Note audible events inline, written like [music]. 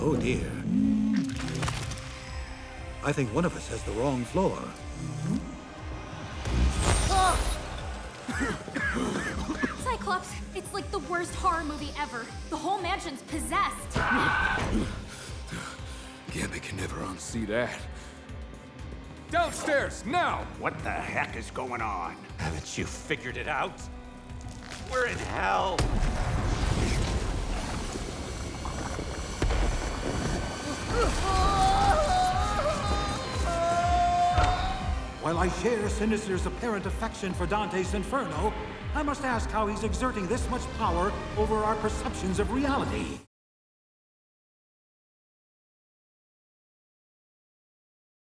Oh dear. I think one of us has the wrong floor. [coughs] Cyclops, it's like the worst horror movie ever. The whole mansion's possessed. Gambit can never unsee that. Downstairs, now! What the heck is going on? Haven't you figured it out? We're in hell. While I share Sinister's apparent affection for Dante's Inferno, I must ask how he's exerting this much power over our perceptions of reality.